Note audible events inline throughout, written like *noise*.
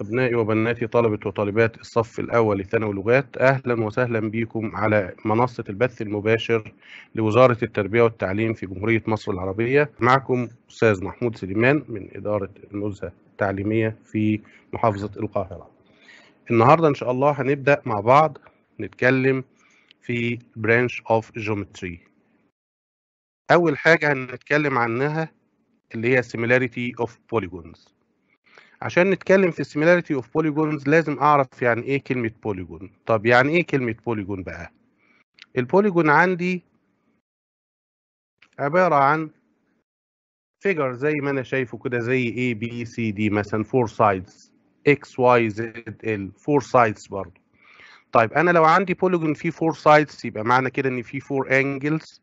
أبنائي وبناتي طلبة وطالبات الصف الأول لثانوي لغات أهلا وسهلا بكم على منصة البث المباشر لوزارة التربية والتعليم في جمهورية مصر العربية. معكم أستاذ محمود سليمان من إدارة النزهة التعليمية في محافظة القاهرة. النهاردة إن شاء الله هنبدأ مع بعض نتكلم في branch of geometry. أول حاجة هنتكلم عنها اللي هي similarity of polygons. عشان نتكلم في similarity of polygons لازم أعرف يعني إيه كلمة polygon. طب يعني إيه كلمة polygon بقى؟ ال polygon عندي عبارة عن figure زي ما أنا شايفه كده زي A B C D مثلا four sides X Y Z L four sides برضه. طيب أنا لو عندي polygon فيه four sides يبقى معنى كده إن فيه four angles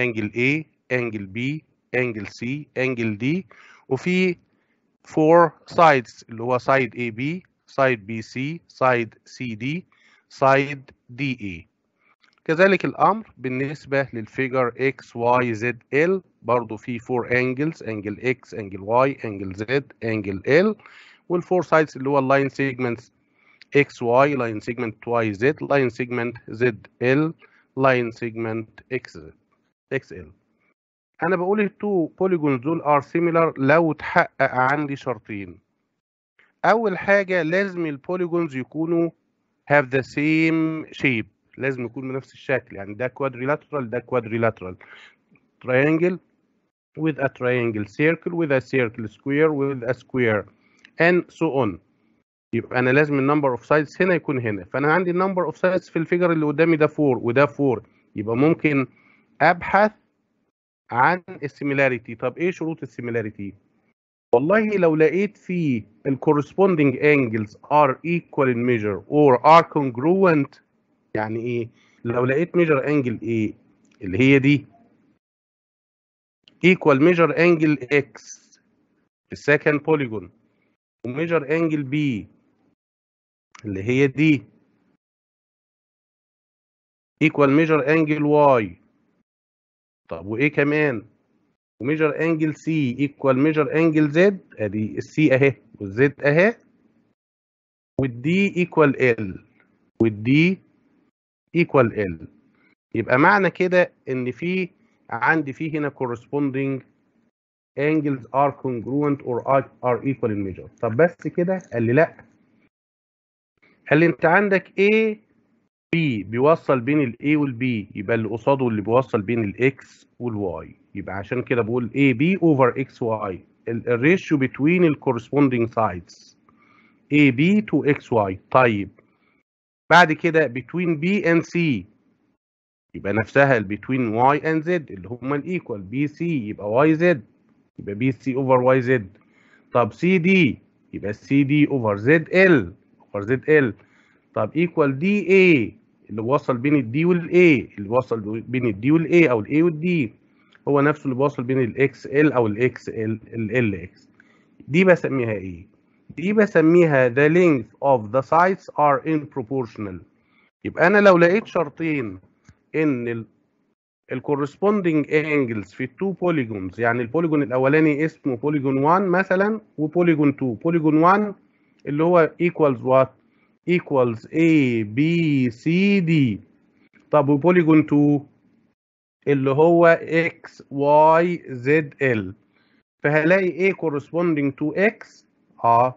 angle A angle B angle C angle D وفي four sides اللي هو side AB side BC side CD side DA كذلك الأمر بالنسبة للفيجر X Y Z L برضو في four angles angle X angle Y angle Z angle L والفور sides اللي هو اللاين segments X Y line segment Y Z line segment Z L line segment X X L أنا بقول ال two polygons دول are similar لو اتحقق عندي شرطين. أول حاجة لازم ال polygons يكونوا have the same shape. لازم يكون بنفس الشكل. يعني ده quadrilateral ده quadrilateral. Triangle with a triangle circle with a circle square with a square and so on. يبقى أنا لازم ال number of sides هنا يكون هنا. فأنا عندي ال number of sides في ال figure اللي قدامي ده 4 وده 4 يبقى ممكن أبحث عن ال similarity طب إيه شروط ال similarity والله لو لقيت فيه corresponding angles are equal in measure or are congruent يعني إيه لو لقيت measure angle A اللي هي دي equal measure angle x في second polygon و measure angle b اللي هي دي equal measure angle y طب وإيه كمان؟ و measure angle C equal measure angle Z أدي ال C أهي وال Z أهي وال D equal L وال D equal L يبقى معنى كده إن في عندي في هنا corresponding angles are congruent or are equal in measure. طب بس كده؟ قال لي لأ. قال لي أنت عندك A B بيوصل بين ال A وال B يبقى اللي قصاده اللي بيوصل بين ال X وال Y. يبقى عشان كده بقول A B over X Y. الريشيو ال corresponding sides. A B to X Y. طيب. بعد كده between B and C. يبقى نفسها ال between Y and Z اللي هما ال equal B C يبقى Y Z. يبقى B C over Y Z. طب C D. يبقى C D over Z L. over Z L. طب equal D A اللي بيوصل بين ال D وال A اللي بيوصل بين الدي والاي أو الاي والدي هو نفسه اللي بيوصل بين ال X L أو ال X L ال X دي بسميها إيه؟ دي بسميها the length of the sides are in proportional. يبقى أنا لو لقيت شرطين إن ال ال corresponding angles في ال two polygons يعني ال polygon الأولاني اسمه polygon 1 مثلا و polygon 2 polygon 1 اللي هو equals what equals A B C D طب و polygon 2 اللي هو X Y Z L فهلاقي A corresponding to X آه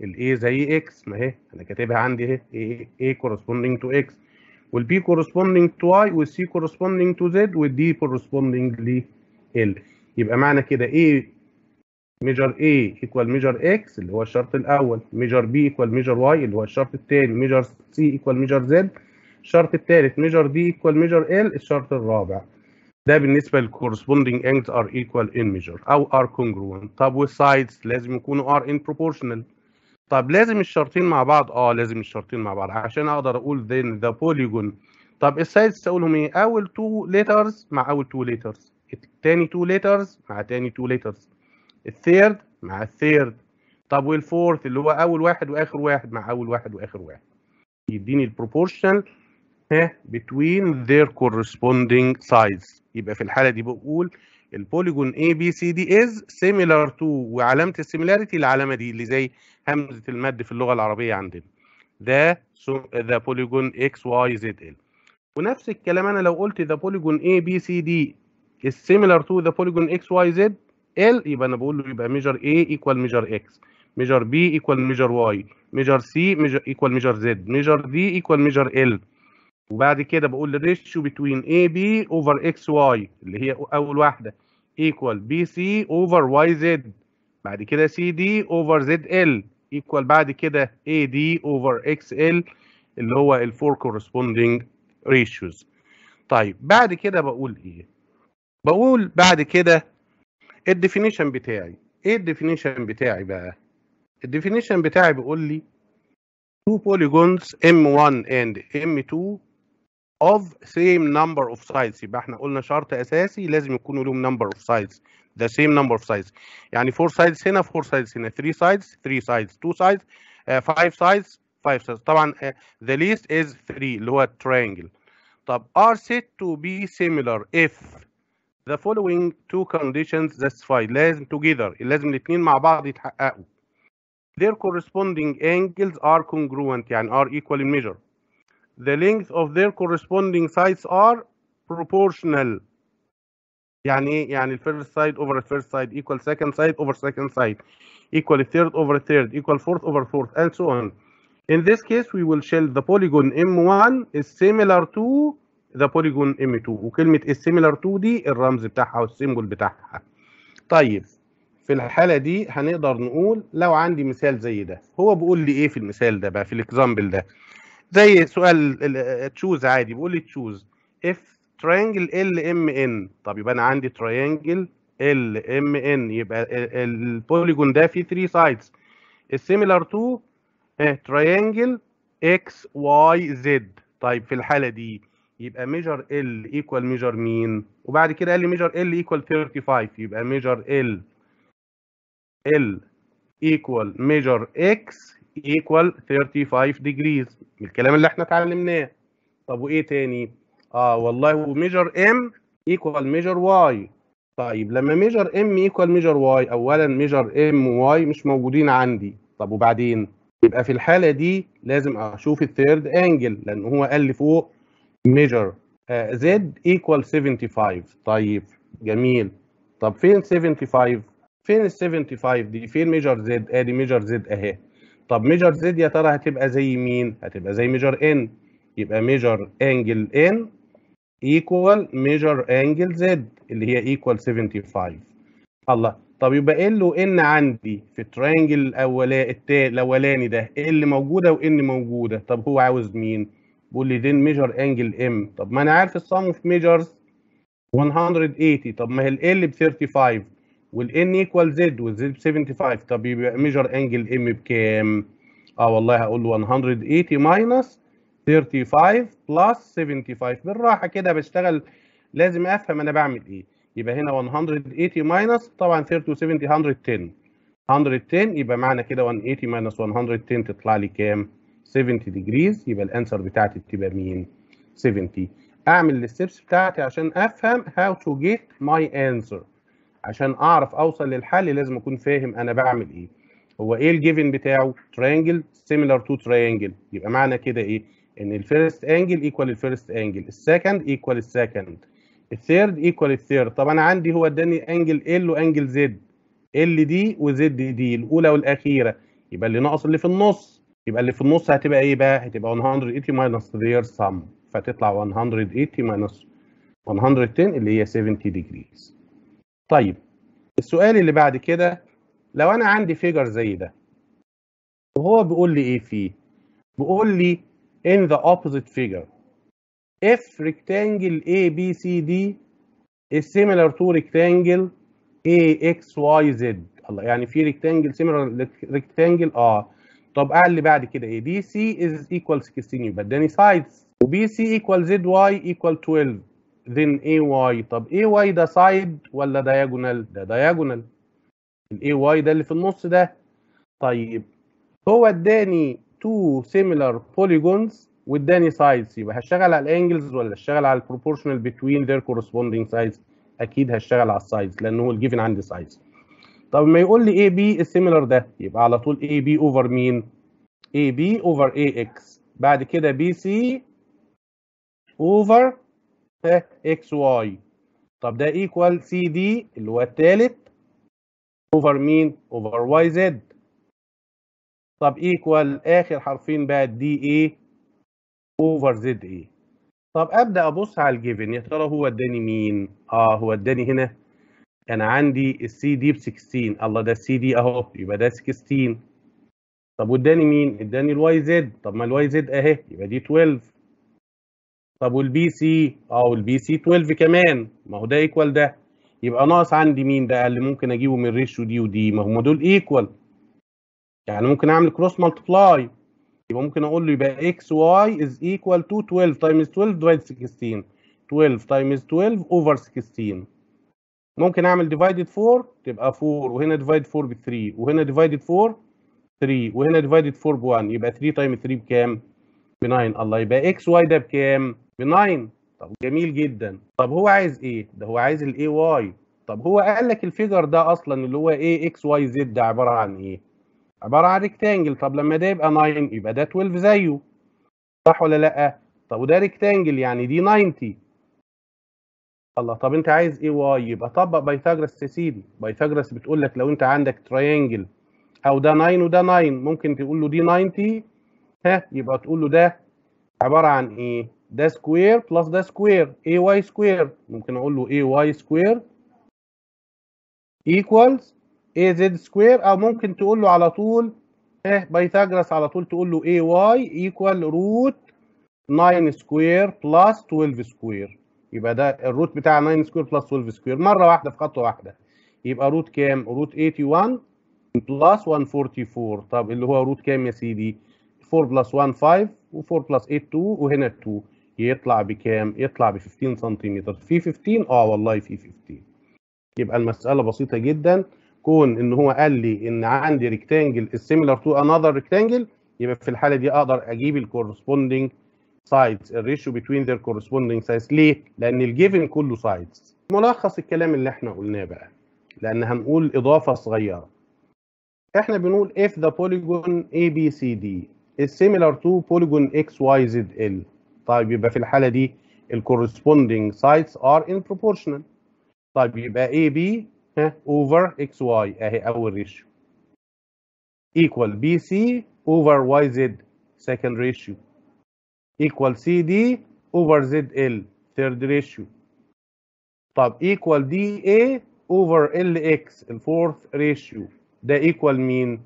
ال A زي X ما اهي أنا كاتبها عندي اهي A, A corresponding to X وال B corresponding to Y وال C corresponding to Z وال D corresponding ل L يبقى معنى كده A measure A equal measure X اللي هو الشرط الأول measure B equal measure Y اللي هو الشرط الثاني measure C equal measure Z الشرط الثالث measure D equal measure L الشرط الرابع. ده بالنسبة لل corresponding angles are equal in measure أو are congruent. طب وال sides لازم يكونوا are in proportional. طب لازم الشرطين مع بعض؟ آه لازم الشرطين مع بعض عشان أقدر أقول then the polygon. طب ال sides تقولهم إيه؟ أول two letters مع أول two letters. الثاني two letters مع تاني two letters. ال third مع ال third. طب وال fourth اللي هو أول واحد وآخر واحد مع أول واحد وآخر واحد. يديني ال proportional ها between their corresponding sides يبقى في الحالة دي بقول ال polygon A B C D is similar to وعلامة ال similarity العلامة دي اللي زي همزة المد في اللغة العربية عندنا. ده the polygon X Y Z L. ونفس الكلام أنا لو قلت the polygon A B C D is similar to the polygon X Y Z L يبقى أنا بقول له يبقى measure A equal measure X. Measure B equal measure Y. Measure C equal measure Z. Measure D equal measure L. وبعد كده بقول ال ratio between A B over X Y اللي هي أول واحدة. equal B C over Y Z بعد كده C D over Z L equal بعد كده A D over X L اللي هو ال four corresponding ratios طيب بعد كده بقول إيه؟ بقول بعد كده الديفينيشن بتاعي ايه الديفينيشن بتاعي بقى الديفينيشن بتاعي بيقول لي two polygons M1 and M2 of same number of sides يبقى احنا قلنا شرط اساسي لازم يكونوا لهم number of sides the same number of sides يعني 4 sides هنا 4 sides هنا 3 sides 3 sides 2 sides 5 uh, sides 5 sides طبعا uh, the least is 3 اللي هو triangle طب are said to be similar if the following two conditions satisfied لازم together لازم الاثنين مع بعض يتحققوا their corresponding angles are congruent يعني are equal in measure. The length of their corresponding sides are proportional. يعني ايه؟ يعني first side over first side equal second side over second side equal third over third equal fourth over fourth and so on. In this case we will show the polygon M1 is similar to the polygon M2 وكلمة is similar to دي الرمز بتاعها والسيمبل بتاعها. طيب في الحالة دي هنقدر نقول لو عندي مثال زي ده. هو بيقول لي إيه في المثال ده بقى في الاكزامبل ده؟ زي سؤال choose عادي بيقول لي choose if triangle LMN طب يبقى أنا عندي triangle LMN يبقى ال polygon ده فيه 3 sides ال similar to triangle XYZ طيب في الحالة دي يبقى measure L equal measure مين وبعد كده قال لي measure L equal 35 يبقى measure L. L equal measure X equal 35 degrees. من الكلام اللي إحنا اتعلمناه. طب وإيه تاني؟ آه والله و measure M equal measure Y. طيب لما measure M equal measure Y اولا measure M و Y مش موجودين عندي. طب وبعدين؟ يبقى في الحالة دي لازم أشوف ال third angle لأن هو قال لي فوق measure Z equal 75 طيب جميل. طب فين 75 فين ال 75 دي؟ فين measure Z ادي measure Z اهي. طب measure Z يا ترى هتبقى زي مين؟ هتبقى زي measure N يبقى measure angle N equal measure angle Z اللي هي equal 75 الله. طب يبقى ال one عندي في ال triangle الأولاني الأولاني ده إيه اللي موجوده one موجودة. طب هو عاوز مين؟ بيقول لي then measure angle m. طب ما أنا عارف ال sum of measures 180 طب ما هي L ب 35 والـ N equal Z والـ Z ب 75 طب يبقى measure angle M بكام؟ آه والله هقول له 180 minus 35 plus 75 بالراحة كده بشتغل. لازم أفهم أنا بعمل إيه. يبقى هنا 180 minus طبعا 30 70 110 110 يبقى معنى كده 180 minus 110 تطلع لي كام؟ 70 degrees يبقى ال answer بتاعتي تبقى مين؟ 70 أعمل ال steps بتاعتي عشان أفهم how to get my answer. عشان أعرف أوصل للحل لازم أكون فاهم أنا بعمل إيه. هو إيه ال given بتاعه؟ triangle similar to triangle. يبقى معنى كده إيه؟ إن الفيرست انجل ايكوال الفيرست انجل السكند ايكوال السكند الثيرد ايكوال الثيرد طب أنا عندي هو اداني angle L و angle Z ال دي و Z دي. الأولى والأخيرة. يبقى اللي ناقص اللي في النص. يبقى اللي في النص هتبقى إيه بقى؟ هتبقى 180 minus their sum. فتطلع 180 minus 110 اللي هي 70 degrees. طيب السؤال اللي بعد كده لو أنا عندي فيجر زي ده وهو بيقول لي إيه فيه؟ بيقول لي in the opposite figure. If rectangle A B C D is similar to rectangle A X Y Z. الله يعني في rectangle similar rectangle آه طب لي بعد كده إيه؟ BC is equal 16 يبقى اداني sides. وبي سي equal زد واي equal 12 then AY طب AY ده side ولا diagonal ده diagonal. ال AY ده اللي في النص ده. طيب هو اداني two similar polygons واداني sides. يبقى هشتغل على ال angles ولا اشتغل على ال proportional between their corresponding sides أكيد هشتغل على السايز لأن هو ال given عندي سايز طب ما يقول لي AB ال similar ده يبقى على طول AB over مين AB over AX بعد كده BC over XY طب ده equal CD اللي هو الثالث over مين over YZ طب equal آخر حرفين بقى DA over ZA طب أبدأ أبص على ال given يا ترى هو اداني مين آه هو اداني هنا أنا عندي السي دي ب 16 الله ده السي دي اهو يبقى ده 16 طب واداني مين؟ اداني ال YZ طب ما ال YZ اهي يبقى دي 12 طب وال BC آه وال BC 12 كمان. ما هو ده equal ده. يبقى ناقص عندي مين بقى اللي ممكن اجيبه من ال ratio دي ودي ما هم دول equal يعني ممكن اعمل cross multiply يبقى ممكن أقول له يبقى XY is equal to 12 times 12 divide 16 12 times 12 over 16 ممكن أعمل divided 4 تبقى 4 وهنا divide 4 ب 3 وهنا divided 4 3 وهنا divided 4 ب 1 يبقى 3 times 3 بكام؟ ب 9 الله يبقى XY ده بكام؟ ب 9 طب جميل جدا طب هو عايز إيه؟ ده هو عايز ال AY طب هو قال لك ال figure ده أصلا اللي هو AXYZ ده عبارة عن إيه؟ عبارة عن rectangle طب لما ده يبقى 9 يبقى ده 12 زيه صح ولا لأ؟ طب وده rectangle يعني دي 90 الله. طب انت عايز إيه؟ Y. يبقى طبق بايثاغورس يا سيدي بايثاغورس بتقول لك لو انت عندك triangle أو ده 9 وده 9 ممكن تقول له دي 90 ها؟ يبقى تقول له ده عبارة عن إيه؟ ده square plus ده square AY square ممكن أقول له AY square equals AZ square أو ممكن تقول له على طول ها؟ بايثاغورس على طول تقول له AY equal root 9 square plus 12 square يبقى ده ال root بتاع 9 square plus 12 square مرة واحدة في خطوة واحدة. يبقى root كام؟ root 81 plus 144 طب اللي هو root كام يا سيدي؟ 4 plus 1 5 و4 plus 8 2 وهنا 2 يطلع بكام؟ يطلع ب 15 سنتيمتر في 15 آه والله في 15 يبقى المسألة بسيطة جدا. كون إن هو قال لي إن عندي rectangle similar to another rectangle يبقى في الحالة دي أقدر أجيب ال corresponding sides ال ratio between their corresponding sides ليه؟ لأن ال given كله sides ملخص الكلام اللي إحنا قلناه بقى لأن هنقول إضافة صغيرة إحنا بنقول if the polygon ABCD is similar to polygon XYZL طيب يبقى في الحالة دي ال corresponding sides are in proportional طيب يبقى AB ها over XY اهي أول ريشيو equal BC over YZ second ratio equal CD over ZL third ratio طب equal DA over LX الفورث ratio ده equal مين؟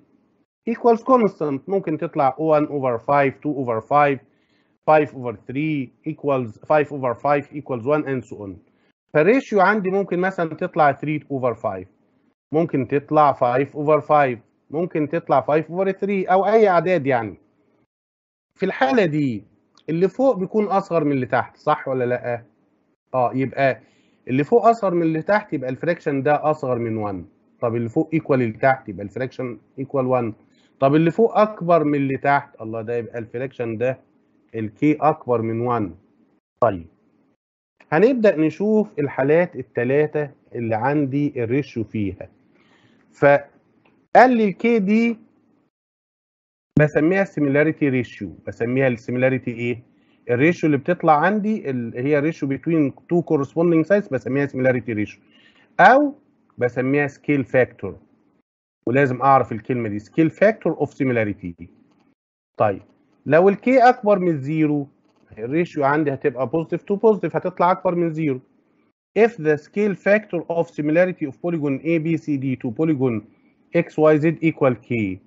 equals constant ممكن تطلع 1 over 5 2 over 5 5 over 3 equals 5 over 5 equals 1 and so on فال ratio عندي ممكن مثلا تطلع 3 over 5 ممكن تطلع 5 over 5 ممكن تطلع 5 over 3 أو اي اعداد يعني في الحاله دي اللي فوق بيكون أصغر من اللي تحت صح ولا لأ؟ آه يبقى اللي فوق أصغر من اللي تحت يبقى ال fraction ده أصغر من 1 طب اللي فوق equal اللي تحت يبقى ال fraction equal 1 طب اللي فوق أكبر من اللي تحت الله ده يبقى ال fraction ده ال K أكبر من 1 طيب هنبدأ نشوف الحالات الثلاثه اللي عندي ال ratio فيها. فقال لي ال K دي بسميها ال similarity ratio بسميها ال similarity إيه ال ratio اللي بتطلع عندي اللي هي ratio بين two corresponding sides بسميها similarity ratio أو بسميها scale factor ولازم أعرف الكلمة دي. scale factor of similarity طيب لو ال K أكبر من zero ال ratio عندي هتبقى positive to positive هتطلع أكبر من zero if the scale factor of similarity of polygon ABCD to polygon XYZ equal K.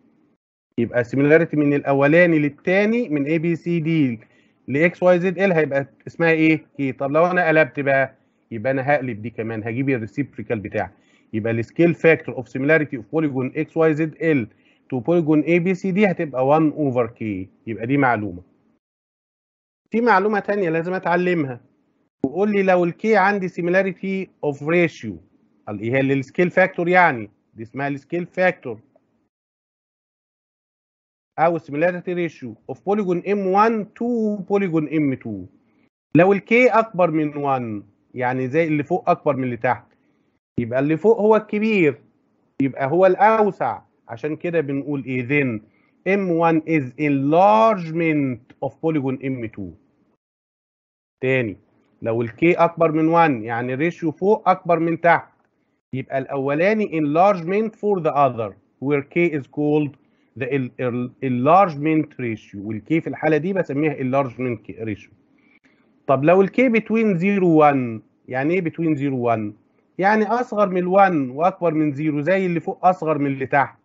يبقى similarity من الأولاني للثاني من A B C D. ل X Y Z L هيبقى اسمها إيه؟ K. طب لو أنا قلبت بقى يبقى أنا هقلب دي كمان هجيب ال reciprocal بتاعي. يبقى ال scale factor of similarity of polygon X Y Z L to polygon A B C D هتبقى 1 over K. يبقى دي معلومة. في معلومة ثانية لازم أتعلمها. وقول لي لو ال K عندي of ratio. اللي هي ال scale factor يعني. دي اسمها ال scale factor أو similarity ratio of polygon M1 to polygon M2 لو ال K أكبر من 1 يعني زي اللي فوق أكبر من اللي تحت. يبقى اللي فوق هو الكبير يبقى هو الأوسع. عشان كده بنقول إيه؟ then M1 is enlargement of polygon M2 تاني لو ال K أكبر من 1 يعني ال ratio فوق أكبر من تحت يبقى الأولاني enlargement for the other where k is called the enlargement ratio. وال K في الحالة دي بسميها enlargement ratio. طب لو ال K between 0 و 1 يعني إيه between 0 و 1 يعني أصغر من 1 وأكبر من 0 زي اللي فوق أصغر من اللي تحت.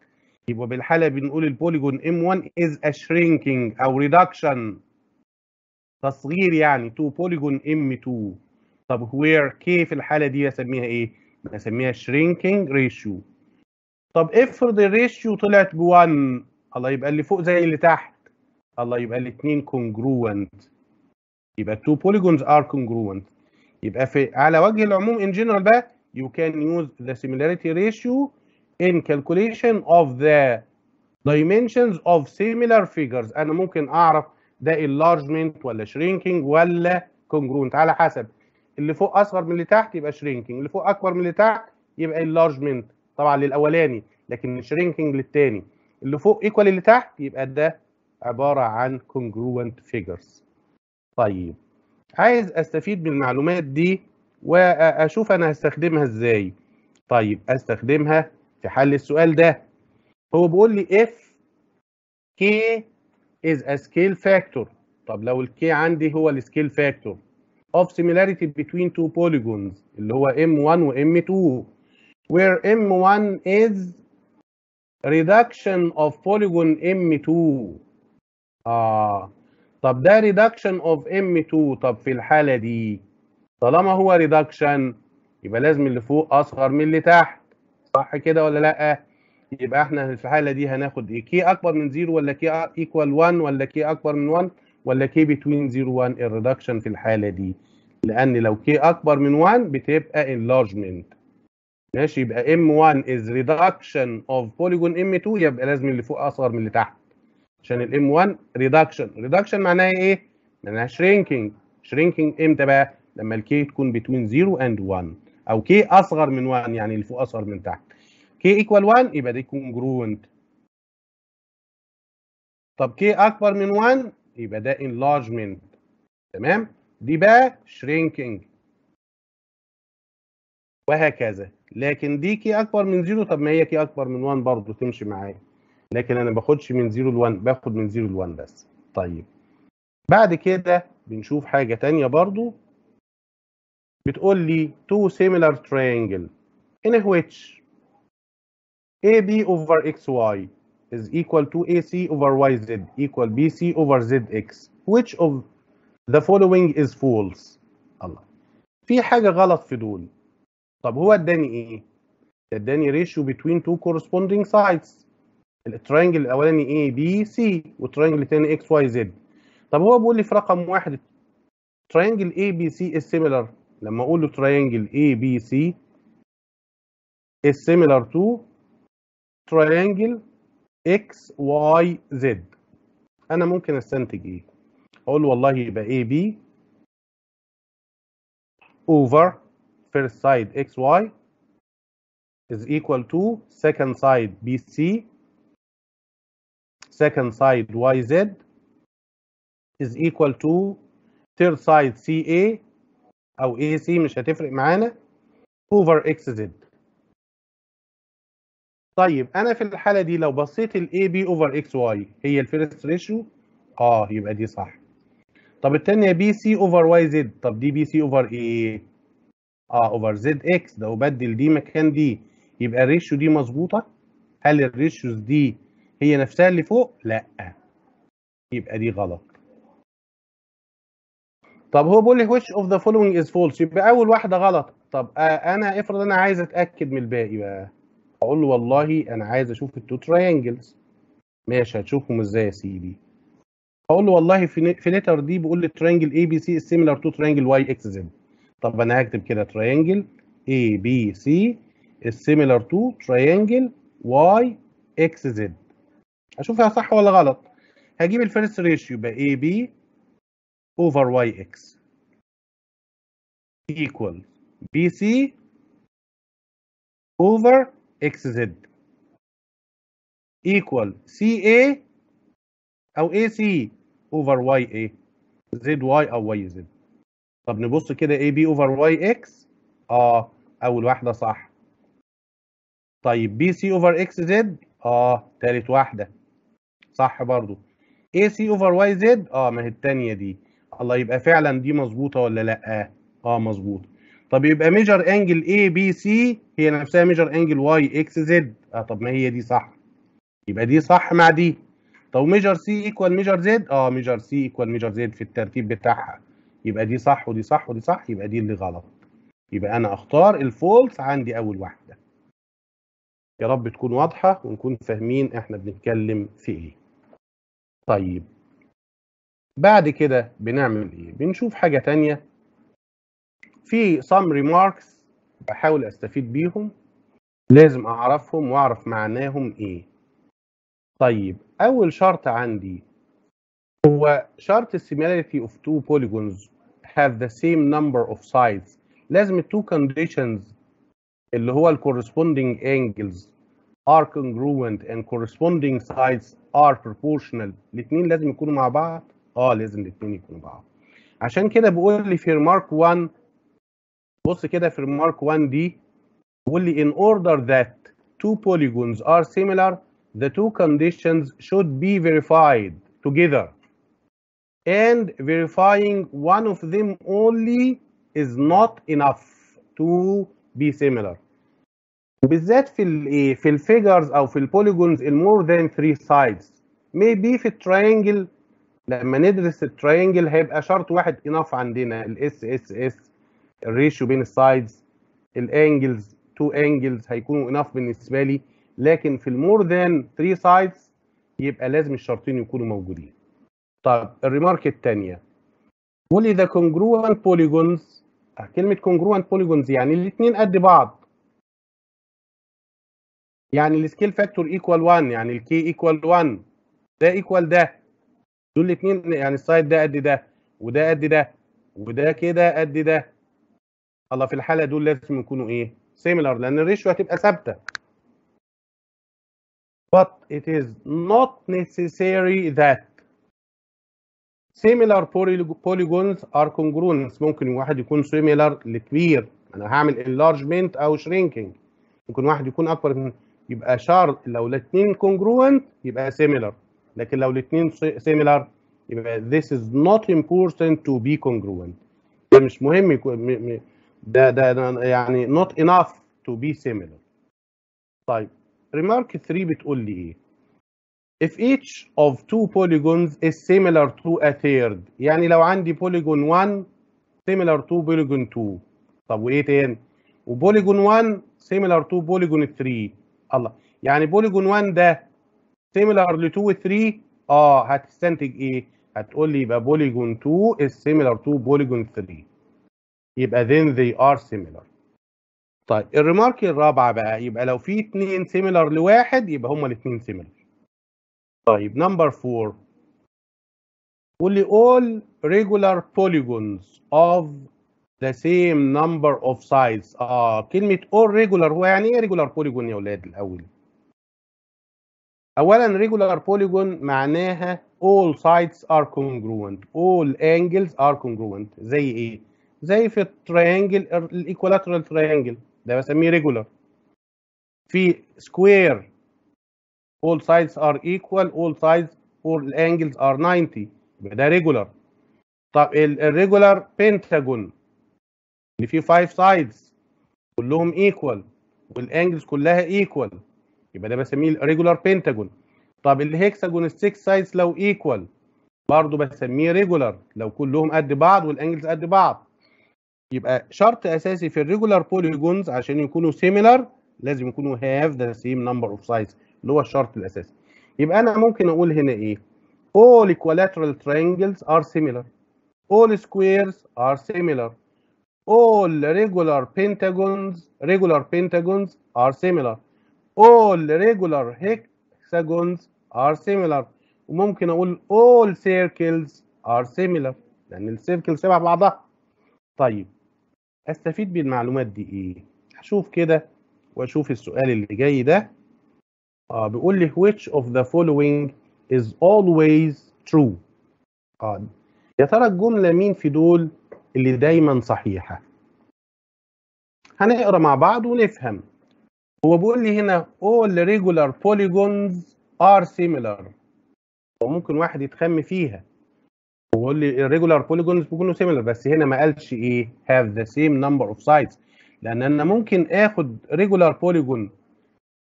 يبقى بالحالة بنقول ال polygon M1 is a shrinking أو reduction. تصغير يعني to polygon M2 طب where K في الحالة دي اسميها إيه؟ اسميها shrinking ratio. طب افرض ال ratio طلعت ب 1 الله يبقى اللي فوق زي اللي تحت الله يبقى الاثنين congruent يبقى two polygons are congruent يبقى في على وجه العموم in general بقى you can use the similarity ratio in calculation of the dimensions of similar figures أنا ممكن اعرف ده enlargement ولا shrinking ولا congruent على حسب اللي فوق اصغر من اللي تحت يبقى shrinking اللي فوق اكبر من اللي تحت يبقى enlargement طبعا للأولاني لكن shrinking للتاني. اللي فوق equal اللي تحت يبقى ده عبارة عن congruent figures. طيب عايز أستفيد من المعلومات دي وأشوف أنا هستخدمها إزاي. طيب أستخدمها في حل السؤال ده. هو بيقول لي if k is a scale factor. طب لو ال K عندي هو ال scale factor of similarity between two polygons اللي هو M1 و M2 where M1 is reduction of polygon M2 آه. طب ده reduction of M2 طب في الحالة دي طالما هو reduction يبقى لازم اللي فوق أصغر من اللي تحت. صح كده ولا لأ؟ يبقى إحنا في الحالة دي هناخد إيه؟ K أكبر من 0 ولا K equal 1 ولا K أكبر من 1 ولا K between 0 و 1 ال reduction في الحالة دي. لأن لو K أكبر من 1 بتبقى enlargement. ماشي يبقى M1 is reduction of polygon M2 يبقى لازم اللي فوق أصغر من اللي تحت. عشان ال M1 reduction. reduction معناها إيه؟ معناها shrinking. shrinking إمتى بقى؟ لما ال K تكون between 0 and 1 أو K أصغر من 1 يعني اللي فوق أصغر من تحت. K equal 1 يبقى دي congruent. طب K أكبر من 1 يبقى ده enlargement. تمام؟ دي بقى shrinking. وهكذا. لكن دي كي أكبر من 0 طب ما هي كي أكبر من 1 برضه تمشي معايا. لكن أنا ما باخدش من 0 ل 1 باخد من 0 ل 1 بس. طيب. بعد كده بنشوف حاجة تانية برضه. بتقول لي two similar triangle. In which AB over XY is equal to AC over YZ equal BC over ZX which of the following is false? الله. في حاجة غلط في دول. طب هو اداني إيه؟ اداني ratio between two corresponding sides. ال triangle الاولاني A B C وال triangle الثاني X Y Z. طب هو بيقول لي في رقم واحد A B C is similar. لما أقول له A B C is similar to triangle X Y Z. أنا ممكن أستنتج إيه؟ أقول له والله يبقى A B over first side X Y is equal to second side BC second side YZ is equal to third side CA أو AC مش هتفرق معانا over XZ طيب أنا في الحاله دي لو بصيت ال AB over XY هي ال first ratio آه يبقى دي صح طب الثانية BC over YZ طب دي BC over إيه آه over ZX ده وبدل دي مكان دي يبقى ال ratio دي مظبوطة؟ هل ال ratios دي هي نفسها اللي فوق؟ لأ. يبقى دي غلط. طب هو بيقول لي which of the following is false يبقى أول واحدة غلط. طب آه أنا افرض أنا عايز أتأكد من الباقي بقى. أقول له والله أنا عايز أشوف ال two triangles ماشي هتشوفهم إزاي يا سيدي؟ أقول له والله في letter D بيقول لي triangle A B C similar to triangle Y X Z طب أنا هكتب كده triangle A B C similar to triangle y x z. أشوفها صح ولا غلط؟ هجيب ال first ratio يبقى A B over Y X equals BC over XZ equal CA أو AC over YA ZY أو YZ طب نبص كده AB over YX آه أول واحدة صح. طيب BC over XZ آه تالت واحدة. صح برضو. AC over YZ آه ما هي التانية دي. الله يبقى فعلا دي مظبوطة ولا لأ؟ آه مظبوطة طب يبقى measure angle A B C هي نفسها measure angle Y X Z آه طب ما هي دي صح. يبقى دي صح مع دي. طب measure C equal measure Z آه measure C equal measure Z في الترتيب بتاعها. يبقى دي صح ودي صح ودي صح يبقى دي اللي غلط. يبقى أنا أختار ال false عندي أول واحدة. يا رب تكون واضحة ونكون فاهمين إحنا بنتكلم في إيه. طيب. بعد كده بنعمل إيه؟ بنشوف حاجة تانية. في some remarks بحاول أستفيد بيهم. لازم أعرفهم وأعرف معناهم إيه. طيب. أول شرط عندي هو شرط السيميلاريتي of two polygons. have the same number of sides لازم التو conditions اللي هو ال corresponding angles are congruent and corresponding sides are proportional الاثنين لازم يكونوا مع بعض اه لازم الاثنين يكونوا مع بعض عشان كده بيقول لي في remark 1 بص كده في remark 1 دي بيقول لي in order that two polygons are similar the two conditions should be verified together And verifying one of them only is not enough to be similar. وبالذات في الايه في ال figures أو في ال polygons ال more than 3 sides maybe في ال triangle لما ندرس ال triangle هيبقى شرط واحد enough عندنا. ال S S S ال ratio بين ال sides ال angles two angles هيكونوا enough بالنسبة لي. لكن في ال more than 3 sides يبقى لازم الشرطين يكونوا موجودين. طب ال remark الثانية بيقول لي the congruent polygons كلمة congruent polygons يعني الاثنين قد بعض. يعني ال scale factor equal 1 يعني ال K equal 1 ده equal ده. دول الاثنين يعني ال side ده قد ده وده قد ده وده كده قد ده. الله في الحالة دول لازم يكونوا إيه؟ similar لأن ال ratio هتبقى ثابتة. But it is not necessary that similar polygons are congruent ممكن واحد يكون similar لكبير أنا هعمل enlargement أو shrinking ممكن واحد يكون اكبر من يبقى شرط لو الاثنين congruent يبقى similar لكن لو الاثنين similar يبقى this is not important to be congruent ده مش مهم يكون ده ده يعني not enough to be similar طيب remark 3 بتقول لي إيه if each of two polygons is similar to a third يعني لو عندي polygon 1 similar to polygon 2 طب وإيه تاني؟ و polygon 1 similar to polygon 3 الله. يعني polygon 1 ده similar ل 2 و 3 آه هتستنتج إيه؟ هتقول لي يبقى polygon 2 is similar to polygon 3 يبقى then they are similar. طيب ال remark الرابعة بقى يبقى لو في اثنين similar لواحد يبقى هما الاثنين similar طيب number 4 قول لي all regular polygons of the same number of sides آه كلمه all regular هو يعني إيه regular polygon يا أولاد الأول اولا regular polygon معناها all sides are congruent all angles are congruent زي إيه زي في ال triangle ال equilateral triangle ده بسميه regular في square all sides are equal all sides all angles are 90 يبقى ده regular طب ال regular pentagon اللي فيه 5 sides كلهم equal وال angles كلها equal. يبقى ده بسميه ال regular pentagon طب ال hexagon ال 6 sides لو equal برضه بسميه regular لو كلهم قد بعض وال angles قد بعض. يبقى شرط أساسي في ال regular polygons عشان يكونوا similar لازم يكونوا have the same number of sides اللي هو الشرط الاساسي يبقى أنا ممكن أقول هنا إيه all equilateral triangles are similar all squares are similar all regular pentagons regular pentagons are similar all regular hexagons are similar وممكن أقول all circles are similar لأن السيركل شبه بعضها طيب استفيد بالمعلومات دي إيه هشوف كده واشوف السؤال اللي جاي ده آه بيقول لي which of the following is always true. آه يا ترى الجمله مين في دول اللي دايما صحيحة؟ هنقرأ مع بعض ونفهم. هو بيقول لي هنا all regular polygons are similar. وممكن واحد يتخم فيها. ويقول لي ال regular polygons بيكونوا سيميلر بس هنا ما قالش إيه have the same number of sides. لأن أنا ممكن آخد regular polygon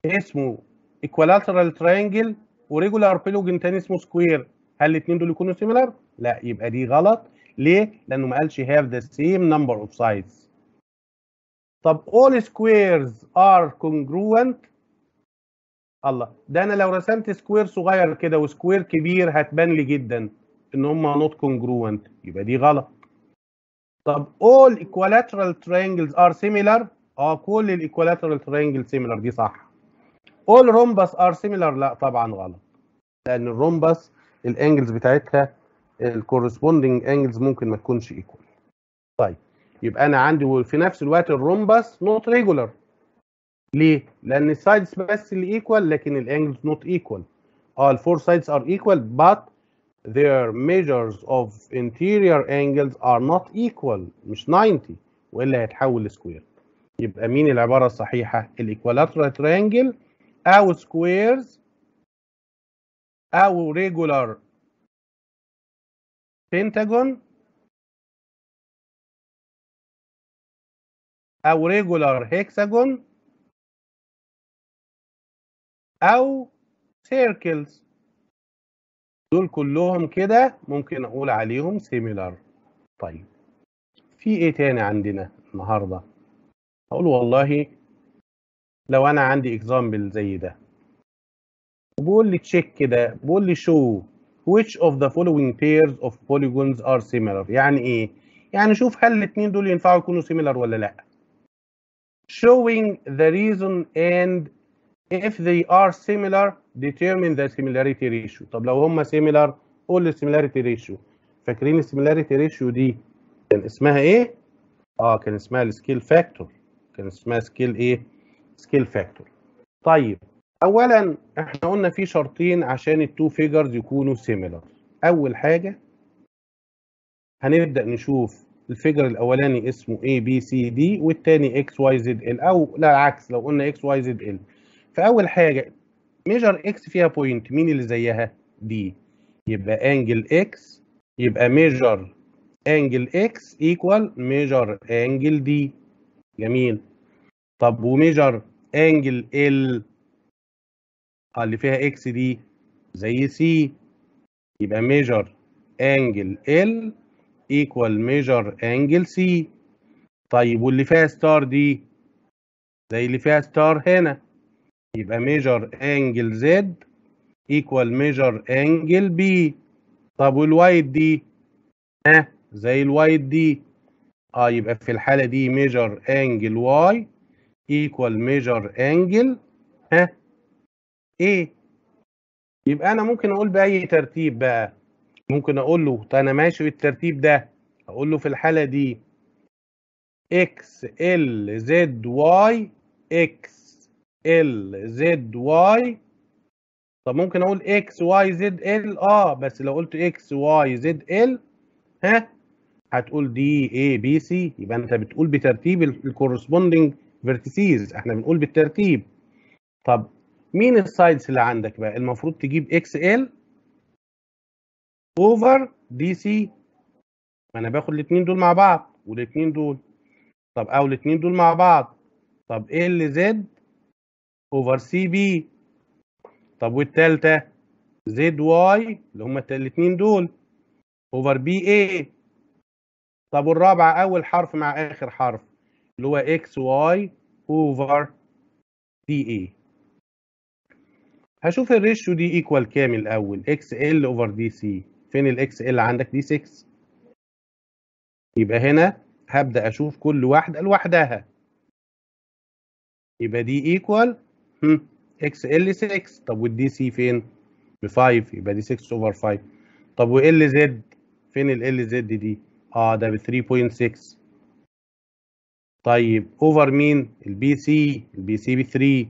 اسمه equilateral triangle و regular polygon تاني اسمه square هل الاثنين دول يكونوا سيميلر؟ لا يبقى دي غلط. ليه؟ لأنه ما قالش have the same number of sides. طب all squares are congruent الله ده أنا لو رسمت square صغير كده و square كبير هتبان لي جدا إن هم not congruent. يبقى دي غلط. طب all equilateral triangles are similar آه كل ال equilateral triangle similar دي صح. All rhombus are similar. لا طبعا غلط. لأن ال rhombus ال angles بتاعتها ال corresponding angles ممكن ما تكونش equal طيب يبقى أنا عندي في نفس الوقت ال rhombus not regular ليه؟ لأن ال sides بس اللي equal لكن ال angles not equal آه ال four sides are equal but their measures of interior angles are not equal. مش 90 وإلا هيتحول ل square يبقى مين العبارة الصحيحة؟ ال equilateral triangle أو سكويرز أو regular pentagon أو regular hexagon أو circles. دول كلهم كده ممكن أقول عليهم similar. طيب في إيه تاني عندنا النهارده؟ أقول والله لو أنا عندي example زي ده. بقول لي check كده بقول لي show which of the following pairs of polygons are similar. يعني إيه؟ يعني شوف هل الاثنين دول ينفعوا يكونوا similar ولا لأ. Showing the reason and if they are similar determine the similarity ratio. طب لو هم similar قول لي similarity ratio. فاكرين ال similarity ratio دي؟ كان اسمها إيه؟ آه كان اسمها ال scale factor كان اسمها scale إيه؟ scale factor طيب اولا إحنا قلنا في شرطين عشان ال two figures يكونوا similar أول حاجة هنبدأ نشوف ال figure الأولاني اسمه A B C D والتاني X Y Z L أو لا العكس لو قلنا X Y Z L. فأول حاجة measure X فيها point مين اللي زيها؟ دي يبقى angle X يبقى measure angle X equal measure angle D جميل. طب و measure angle L اللي فيها X دي زي C يبقى measure angle L equal measure angle C طيب واللي فيها star دي زي اللي فيها star هنا يبقى measure angle Z equal measure angle B طب وال white دي؟ ها زي ال white دي. آه يبقى في الحالة دي measure angle Y equal measure angle ها. A يبقى أنا ممكن أقول بأي ترتيب بقى. ممكن أقول له أنا ماشي بالترتيب ده. أقول له في الحالة دي X L Z Y X L Z Y طب ممكن أقول X Y Z L آه بس لو قلت X Y Z L ها هتقول D A B C يبقى أنت بتقول بترتيب ال corresponding vertices إحنا بنقول بالترتيب. طب مين ال sides اللي عندك بقى؟ المفروض تجيب X L over D C. ما أنا باخد الاثنين دول مع بعض والاثنين دول. طب أو الاثنين دول مع بعض. طب L Z over C B طب والثالثه Z Y اللي هم الاثنين دول. over B A طب والرابعة أول حرف مع آخر حرف؟ اللي هو X Y over D A هشوف ال ratio دي equal كام الأول. X L over D C فين ال X L عندك دي 6 يبقى هنا هبدأ أشوف كل واحدة لوحدها. يبقى دي equal X L 6 طب وال D C فين؟ ب 5 يبقى دي 6 over 5 طب و L Z فين L Z دي؟ آه ده ب 3.6 طيب over مين؟ ال B C ال B C ب 3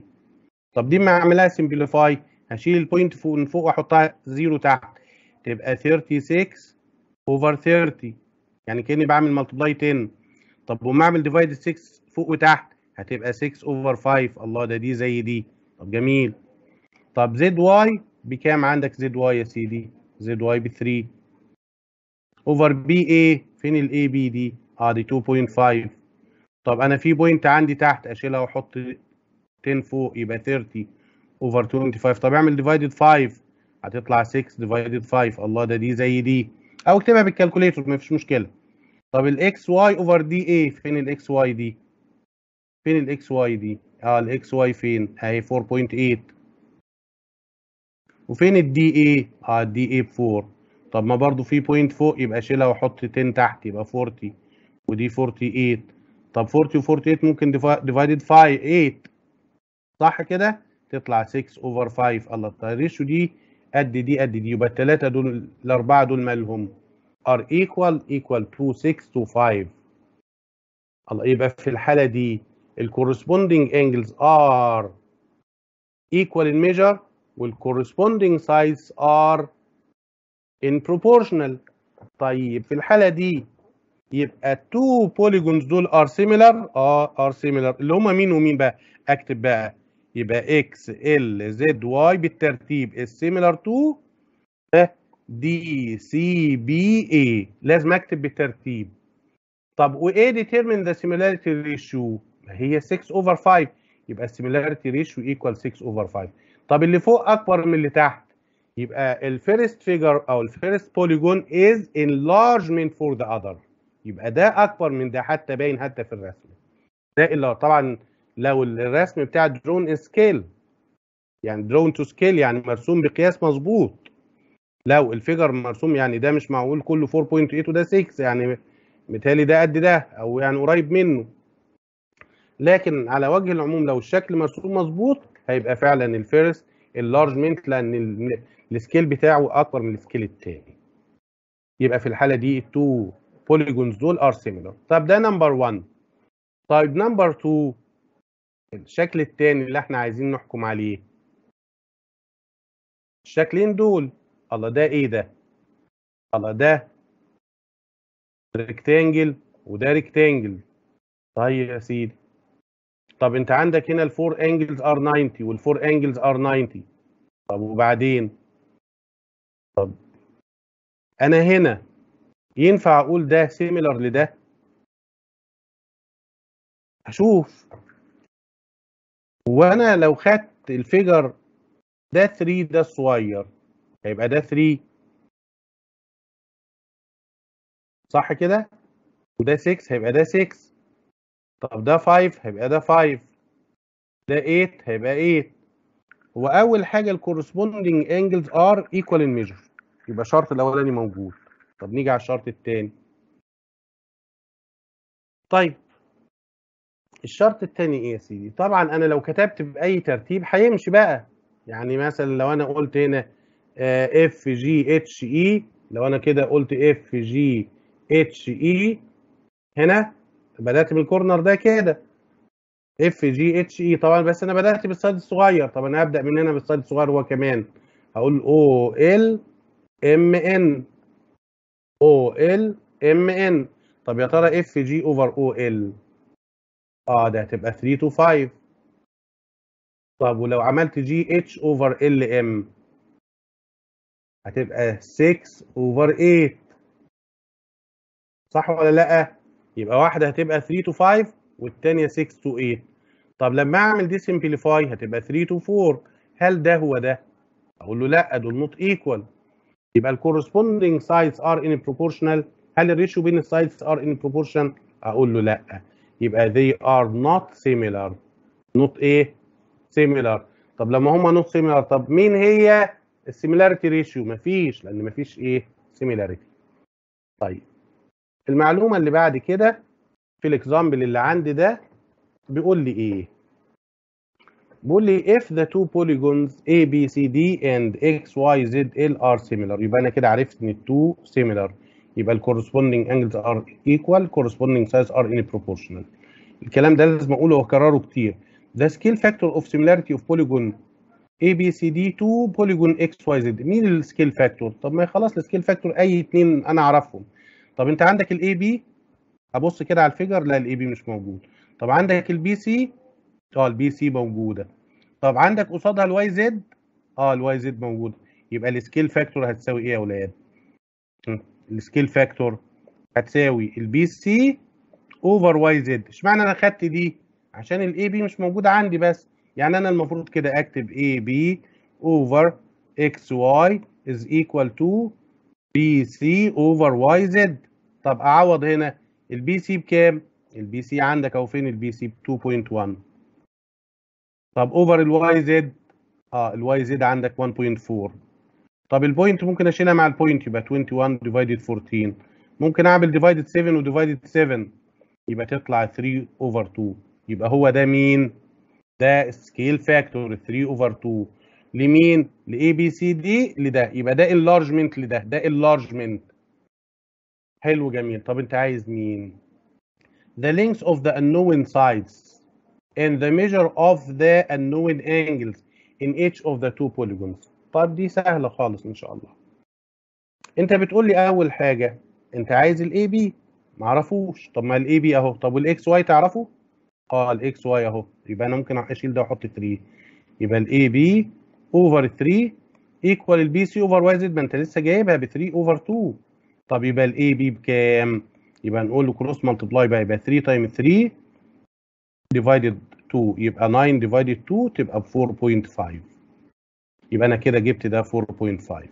طب دي ما اعملها simplify هشيل ال point فوق من فوق واحطها zero تحت. تبقى 36 over 30 يعني كأني بعمل multiply 10 طب وما اعمل divide 6 فوق وتحت؟ هتبقى 6 over 5 الله ده دي زي دي. طب جميل. طب زد واي بكام عندك زد واي يا سيدي؟ Z Y ب 3 over B A فين ال A B دي آه دي 2.5 طب أنا في point عندي تحت أشيلها وأحط 10 فوق يبقى 30 over 25 طب اعمل divided 5 هتطلع 6 divided 5 الله ده دي زي دي. أو اكتبها بال calculator مفيش مشكلة. طب ال X Y over D A فين ال X Y دي فين ال X Y دي آه ال X Y فين؟ أهي 4.8 وفين ال D A آه ال D A ب 4 طب ما برضو في point فوق يبقى أشيلها وأحط 10 تحت يبقى 40 ودي 48 طب 40 و48 ممكن divided 5 8 صح كده؟ تطلع 6 over 5 الله ال ratio دي قد دي قد دي. يبقى الثلاثه دول الأربعة دول مالهم؟ are equal equal to 6 to 5 الله يبقى في الحالة دي ال corresponding angles are equal in measure وال corresponding sides are in proportional. طيب في الحالة دي يبقى two polygons دول are similar. آه are similar. اللي هما مين ومين بقى؟ اكتب بقى. يبقى X L Z Y بالترتيب. Similar to D C B A لازم اكتب بالترتيب. طب وايه determine the similarity ratio. هي 6 over 5 يبقى similarity ratio equal 6 over 5 طب اللي فوق أكبر من اللي تحت. يبقى ال first figure أو ال first polygon is enlargement for the other. يبقى ده أكبر من ده حتى باين حتى في الرسم. ده اللي طبعا لو الرسم بتاع drawn scale يعني drawn to scale يعني مرسوم بقياس مظبوط. لو ال figure مرسوم يعني ده مش معقول كله 4.8 وده 6 يعني بالتالي ده قد ده أو يعني قريب منه. لكن على وجه العموم لو الشكل مرسوم مظبوط هيبقى فعلا ال first enlargement لأن ال scale بتاعه أكبر من ال scale الثاني يبقى في الحالة دي ال two polygons دول are similar طب ده number 1 طيب number 2 الشكل الثاني اللي إحنا عايزين نحكم عليه. الشكلين دول الله ده إيه ده؟ الله ده rectangle وده rectangle طيب يا سيدي. طب انت عندك هنا ال four angles are 90 وال four angles are 90 طب وبعدين؟ طب أنا هنا ينفع أقول ده similar لده؟ هشوف. وأنا لو خدت ال figure ده 3 ده الصغير هيبقى ده 3 صح كده؟ وده 6 هيبقى ده 6 طب ده 5 هيبقى ده 5 ده 8 هيبقى 8 وأول حاجة ال corresponding angles are equal in measure يبقى الشرط الأولاني موجود. طب نيجي على الشرط الثاني طيب الشرط الثاني إيه يا سيدي؟ طبعا أنا لو كتبت بأي ترتيب هيمشي بقى. يعني مثلا لو أنا قلت هنا اف جي اتش اي لو أنا كده قلت اف جي اتش اي هنا بدأت بال corner ده كده. اف جي اتش اي طبعا بس أنا بدأت بال side الصغير. طب أنا هبدا من هنا بال side الصغير هو كمان. هقول O L M N O L M N طب يا ترى F G over O L آه ده هتبقى 3 to 5 طب ولو عملت GH over LM هتبقى 6 over 8 صح ولا لأ؟ يبقى واحدة هتبقى 3 to 5 والثانيه 6 to 8 طب لما أعمل دي simplify هتبقى 3 to 4 هل ده هو ده؟ أقول له لأ دول not equal يبقى ال corresponding sides are unproportional هل ال ratio بين ال sides are in proportion أقول له لأ. يبقى they are not similar. Not إيه similar. طب لما هما not similar طب مين هي ال similarity ratio مفيش لأن مفيش إيه similarity طيب. المعلومة اللي بعد كده في ال example اللي عندي ده بيقول لي إيه؟ بيقول لي if the two polygons A B C D and X Y Z L are similar. يبقى أنا كده عرفت إن ال two similar. يبقى ال corresponding angles are equal corresponding sides are in proportional. الكلام ده لازم أقوله وأكرره كتير. ده scale factor of similarity of polygon A B C D to polygon X Y Z. مين ال scale factor طب ما خلاص ال scale factor أي اتنين أنا أعرفهم. طب أنت عندك ال AB ابص كده على ال figure لا ال AB مش موجود. طب عندك ال BC آه ال BC موجودة. طب عندك قصادها ال YZ؟ آه ال YZ موجودة. يبقى ال scale factor هتساوي إيه يا أولاد ال scale factor هتساوي ال BC over YZ. اشمعنى أنا خدت دي؟ عشان ال AB مش موجودة عندي بس. يعني أنا المفروض كده اكتب AB over XY is equal to BC over YZ طب اعوض هنا. ال BC بكام؟ ال BC عندك اهو فين؟ ال BC ب 2.1 طب over ال YZ آه ال YZ عندك 1.4 طب ال point ممكن أشيلها مع ال point يبقى 21 divided 14 ممكن أعمل divided 7 و divided 7 يبقى تطلع 3 over 2 يبقى هو ده مين؟ ده scale factor 3 over 2 لمين؟ ل ABCD لده. يبقى ده enlargement لده ده enlargement حلو جميل. طب أنت عايز مين؟ The length of the unknown sides. And the measure of the unknown angles in each of the two polygons. طب دي سهلة خالص إن شاء الله. أنت بتقول لي أول حاجة أنت عايز ال AB معرفوش طب ما ال AB أهو. طب وال XY تعرفه؟ أه ال XY أهو. يبقى أنا ممكن أشيل ده وأحط 3 يبقى ال AB over 3 equal ال BC over YZ ما أنت لسه جايبها ب 3 over 2 طب يبقى ال AB بكام؟ يبقى نقول له cross multiply بقى يبقى 3 times 3 divided 2 يبقى 9 divided 2 تبقى ب 4.5 يبقى أنا كده جبت ده 4.5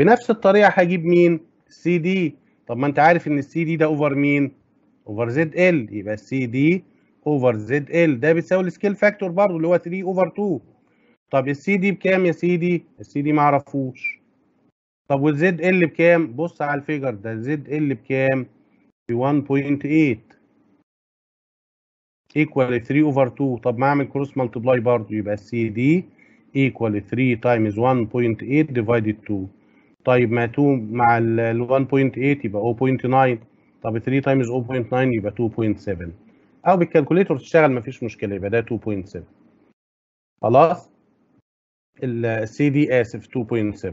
بنفس الطريقة هجيب مين؟ سي دي طب ما أنت عارف إن السي دي ده over مين؟ over ZL يبقى ال CD over ZL ده بيساوي ال scale factor برضه اللي هو 3 over 2 طب السي دي بكام يا سيدي السي دي ما أعرفوش. طب وال ZL بكام؟ بص على ال figure ده. ال ZL بكام؟ ب 1.8 equal 3 over 2 طب ما أعمل cross multiply برضه؟ يبقى ال CD equal 3 times 1.8 divided 2 طيب ما 2 مع ال 1.8 يبقى 0.9 طب 3 times 0.9 يبقى 2.7 أو بال calculator تشتغل مفيش مشكلة يبقى ده 2.7 خلاص؟ السي دي آسف 2.7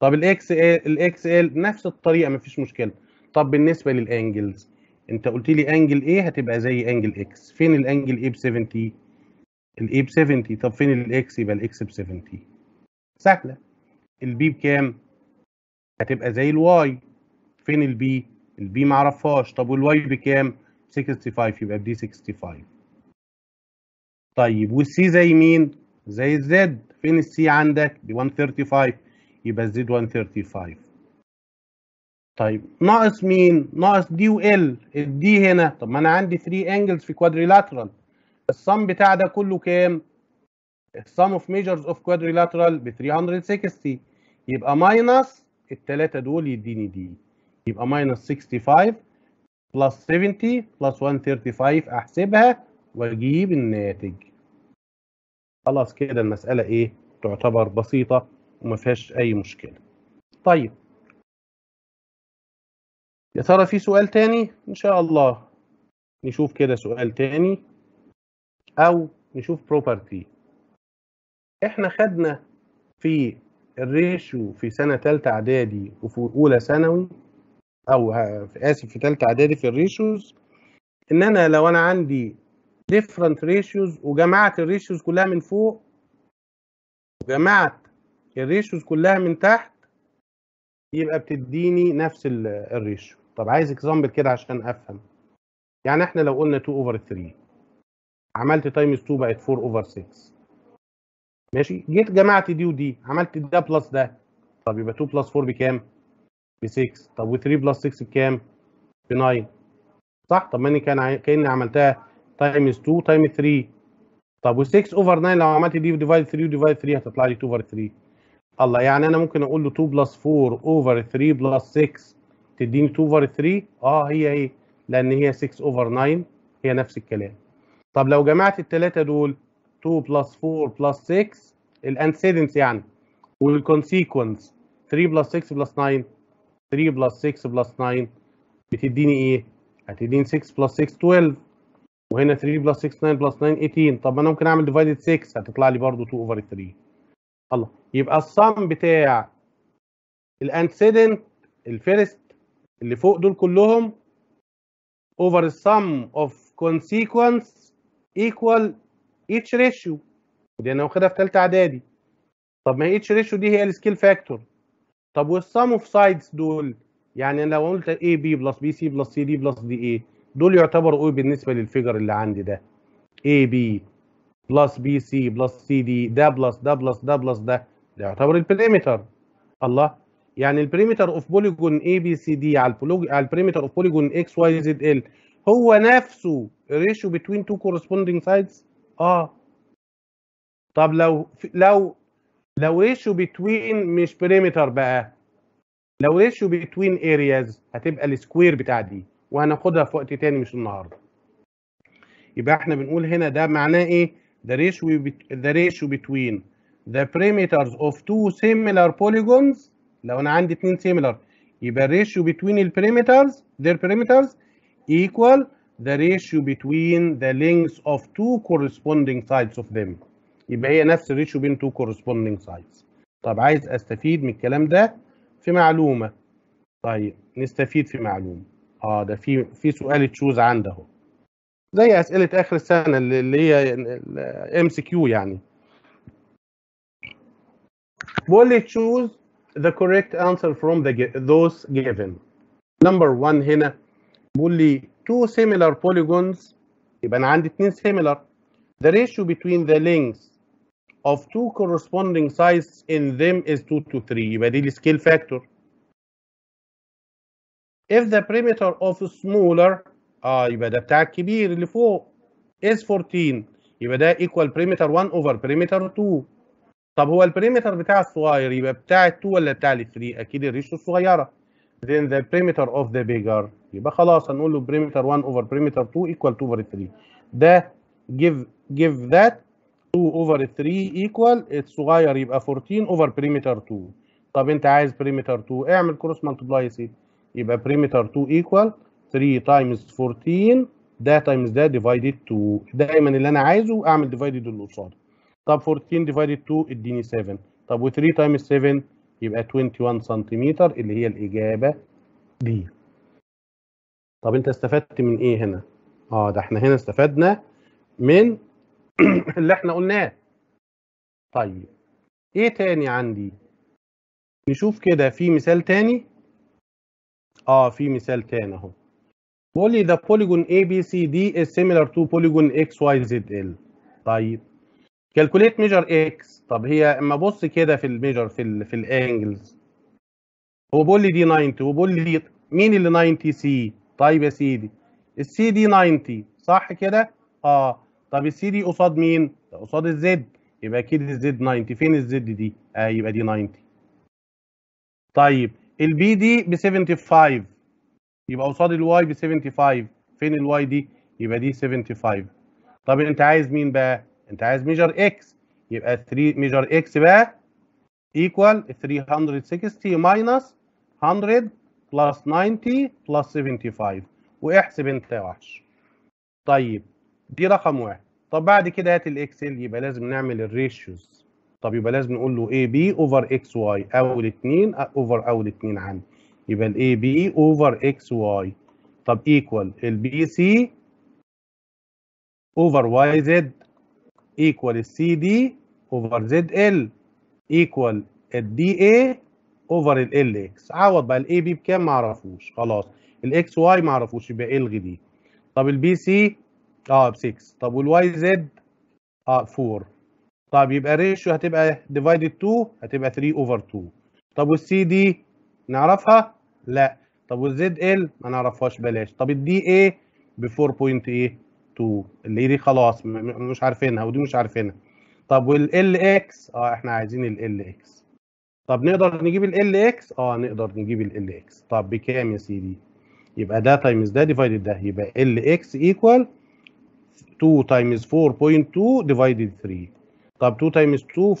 طب ال X ال XL نفس الطريقة مفيش مشكلة. طب بالنسبة لل angles انت قلت لي angle A هتبقى زي angle X فين ال angle A ب 70 ال A ب 70 طب فين ال X يبقى ال X ب 70 سهلة. ال B بكام؟ هتبقى زي ال Y فين ال B ال B ما اعرفهاش طب وال Y بكام؟ 65 يبقى ب دي 65 طيب وال C زي مين؟ زي ال Z فين ال C عندك؟ ب 135 يبقى ال Z 135 طيب ناقص مين؟ ناقص D وال ال D هنا. طب ما أنا عندي 3 angles في quadrilateral ال sum بتاع ده كله كام؟ ال sum of measures of quadrilateral ب 360 يبقى minus الثلاثه دول يديني D يبقى minus 65 plus 70 plus 135 أحسبها وأجيب الناتج. خلاص كده المسألة إيه؟ تعتبر بسيطة وما فيهاش أي مشكلة. طيب يا ترى في سؤال تاني؟ إن شاء الله. نشوف كده سؤال تاني. أو نشوف property إحنا خدنا في ال ratio في سنة ثالثه إعدادي وفي أولى ثانوي أو آسف في ثالثه إعدادي في ال ratios إن أنا لو أنا عندي different ratios وجمعت ال ratios كلها من فوق وجمعت ال ratios كلها من تحت يبقى بتديني نفس ال ratio. طب عايز example كده عشان أفهم. يعني إحنا لو قلنا 2 over 3 عملت times 2 بقت 4 over 6 ماشي؟ جيت جمعت دي ودي عملت ده plus ده. طب يبقى 2 plus 4 بكام؟ ب 6 طب و3 plus 6 بكام؟ ب 9 صح؟ طب ما اني كان كأني عملتها times 2 times 3 طب و6 over 9 لو عملت دي divide 3 و divide 3 هتطلع لي 2 over 3 الله يعني أنا ممكن أقول له 2 plus 4 over 3 plus 6 تديني 2 over 3 آه هي هي لأن هي 6 over 9 هي نفس الكلام. طب لو جمعت الثلاثه دول 2 plus 4 plus 6 ال antecedents يعني وال consequents 3 plus 6 plus 9 3 plus 6 plus 9 بتديني إيه؟ هتديني 6 plus 6 12 وهنا 3 plus 6 9 plus 9 18 طب أنا ممكن أعمل divided 6 هتطلع لي برضه 2 over 3 الله. يبقى ال sum بتاع ال antecedent ال first اللي فوق دول كلهم over sum of consequents equal each ratio. ودي أنا واخدها في ثالثه إعدادي. طب ما هي each ratio دي هي ال scale factor طب وال sum of sides دول؟ يعني لو قلت اي بي بلس بي سي بلس سي دي بلس دي اي دول يعتبروا إيه بالنسبة لل figure اللي عندي ده؟ AB plus BC plus CD ده plus ده plus ده plus ده ده يعتبر ال perimeter الله. يعني ال perimeter of polygon ABCD على ال perimeter of polygon XYZL هو نفسه ratio between two corresponding sides آه. طب لو لو لو ratio between مش perimeter بقى لو ratio between areas هتبقى ال square بتاع دي وهناخدها في وقت تاني مش النهارده. يبقى إحنا بنقول هنا ده معناه إيه؟ The ratio the ratio between the perimeters of two similar polygons لو أنا عندي اتنين similar يبقى ال ratio between ال perimeters their perimeters equal the ratio between the lengths of two corresponding sides of them يبقى هي نفس ال ratio بين two corresponding sides طب عايز استفيد من الكلام ده في معلومه طيب نستفيد في معلومه آه ده في في سؤال choose عنده اهو زي اسئله اخر السنة اللي هي ام سي كيو يعني بقول لي choose the correct answer from the those given number one هنا بقول لي two similar polygons يبقى أنا عندي اتنين similar the ratio between the lengths of two corresponding sides in them is 2 to 3 يبقى دي السكيل فاكتور if the perimeter of smaller آه يبقى ده بتاع الكبير اللي فوق. Is 14 يبقى ده equal perimeter 1 over perimeter 2 طب هو ال perimeter بتاع الصغير يبقى بتاع ال 2 ولا بتاع ال 3 أكيد ال ratio الصغيرة. Then the perimeter of the bigger. يبقى خلاص هنقول له perimeter 1 over perimeter 2 equal 2 over 3 ده give given that 2 over 3 equal الصغير يبقى 14 over perimeter 2 طب أنت عايز perimeter 2 اعمل كروس مالتبلاي يا سيدي. يبقى perimeter 2 equal 3 times 14 ده times ده divided 2 دايما اللي أنا عايزه أعمل divided اللي قصاده. طب 14 divided 2 اديني 7 طب و3 times 7 يبقى 21 سنتيمتر اللي هي الإجابة دي طب أنت استفدت من إيه هنا؟ آه ده إحنا هنا استفدنا من *clears throat* اللي إحنا قلناه. طيب إيه تاني عندي؟ نشوف كده في مثال تاني؟ آه في مثال تاني أهو. بيقول لي the polygon ABCD is similar to polygon XYZL طيب. Calculate measure X. طب هي اما ابص كده في ال measure في ال في ال angles هو بيقول لي دي 90 وبيقول لي مين اللي 90 سي؟ طيب يا سيدي. ال C دي 90 صح كده؟ آه. طب ال C دي قصاد مين؟ قصاد الزد يبقى أكيد الزد 90 فين الزد دي؟ آه يبقى دي 90 طيب. ال B دي ب 75 يبقى قصاد ال Y ب 75 فين ال Y دي؟ يبقى دي 75 طب انت عايز مين بقى؟ انت عايز measure X يبقى 3 measure X بقى equal 360 minus 100 plus 90 plus 75 واحسب انت يا وحش. طيب دي رقم واحد. طب بعد كده هات ال XL يبقى لازم نعمل ال ratios طب يبقى لازم نقول له AB over XY أول اتنين over أول اتنين عندي. يبقى ال AB over XY طب equal ال BC over YZ equal ال CD over ZL equal ال DA over LX عوض بقى ال AB بكام؟ ما اعرفوش خلاص. ال XY ما اعرفوش يبقى الغي دي طب ال BC آه ب 6 طب وال YZ آه 4 طب يبقى ratio هتبقى divided 2 هتبقى 3 over 2 طب والسي دي نعرفها؟ لا. طب وال ZL ما نعرفهاش بلاش. طب ال DA ب 4.8 اللي دي خلاص مش عارفينها ودي مش عارفينها. طب وال LX آه إحنا عايزين LX طب نقدر نجيب LX آه نقدر نجيب LX طب بكام يا سيدي؟ يبقى ده times ده divided ده. يبقى LX equal 2 times 4.2 divided 3 طب 2 times 2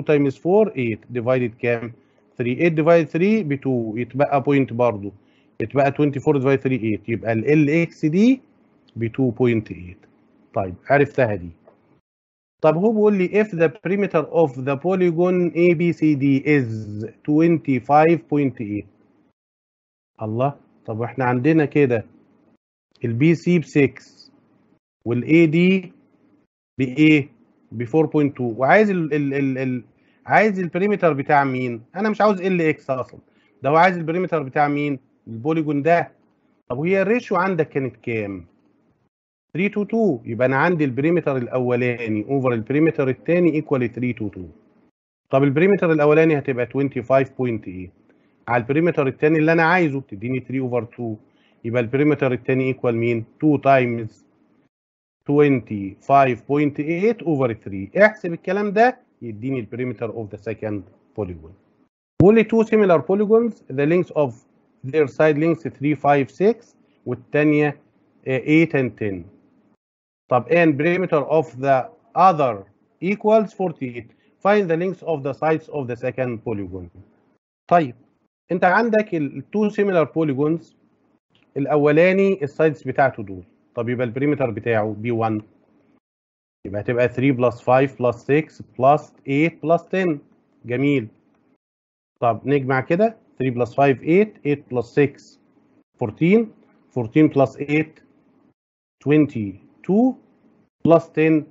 4.2 times 4 8 divided كام؟ 3 8 divided 3 ب 2 يتبقى point برضه يتبقى 24 divided 3 8 يبقى LX دي ب 2.8 طيب عرفتها دي. طب هو بيقول لي if the perimeter of the polygon ABCD is 25.8 الله طب وإحنا عندنا كده ال BC ب 6 وال AD بإيه؟ ب 4.2 وعايز ال ال ال عايز ال perimeter بتاع مين؟ أنا مش عاوز LX أصلا. ده هو عايز ال perimeter بتاع مين؟ ال polygon ده. طب وهي ال ratio عندك كانت كام؟ 3 to 2 يبقى أنا عندي ال perimeter الأولاني over ال perimeter الثاني equal 3 to 2 طب ال perimeter الأولاني هتبقى 25.8 على ال perimeter الثاني اللي أنا عايزه تديني 3 over 2 يبقى ال perimeter الثاني equal مين؟ 2 times 25.8 over 3 احسب الكلام ده. يديني البريمتر اوف ذا سكند polygon only two similar polygons the length of their side lengths 3 5 6 والثانيه 8 and 10 طب and perimeter of the other equals 48 find the length of the sides of the second polygon طيب انت عندك التو سيميلار بوليجونز الاولاني السايدز بتاعته دول طب يبقى البريمتر بتاعه بي 1 يبقى هتبقى 3 plus 5 plus 6 plus 8 plus 10 جميل. طب نجمع كده 3 plus 5 8 8 plus 6 14 14 plus 8 22 plus 10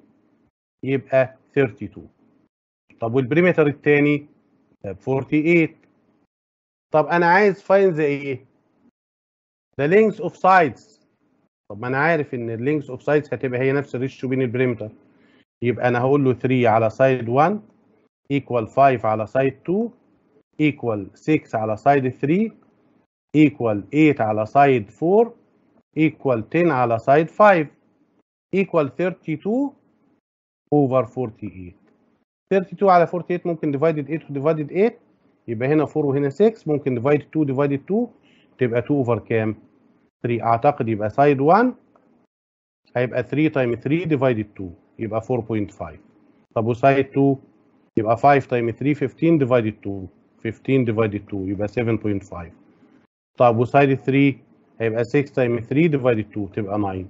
يبقى 32 طب وال perimeter الثاني 48 طب أنا عايز find the إيه؟ The length of sides. طب ما أنا عارف إن ال lengths of sides هتبقى هي نفس ال ratio بين ال perimeter يبقى أنا هقول له 3 على side 1 equal 5 على side 2 equal 6 على side 3 equal 8 على side 4 equal 10 على side 5 equal 32 over 48 32 على 48 ممكن divided 8 و divided 8 يبقى هنا 4 وهنا 6 ممكن divide 2 divided 2 تبقى 2 over كام؟ 3 أعتقد يبقى side 1 هيبقى 3 times 3 divided 2 يبقى 4.5 طب و side 2 يبقى 5 times 3 15 divided 2 15 divided 2 يبقى 7.5 طب و side 3 هيبقى 6 times 3 divided 2 تبقى 9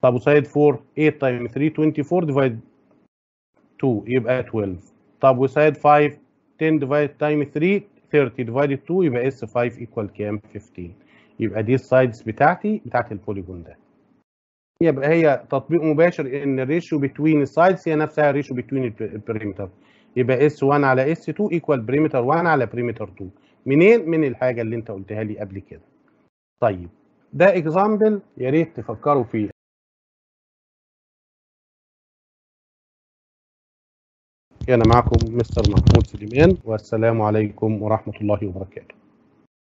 طب و side 4 8 times 3 24 divided 2 يبقى 12 طب و side 5 10 divided times 3 30 divided 2 يبقى S 5 equal كام؟ 15 يبقى دي ال sides بتاعتي بتاعت ال polygon ده. يبقى هي تطبيق مباشر إن ال ratio between ال sides هي نفسها ال ratio between ال perimeter يبقى S 1 على S 2 equal perimeter 1 على perimeter 2 منين؟ من الحاجة اللي أنت قلتها لي قبل كده. طيب ده example يا ريت تفكروا فيه. أنا معكم مستر محمود سليمان والسلام عليكم ورحمة الله وبركاته.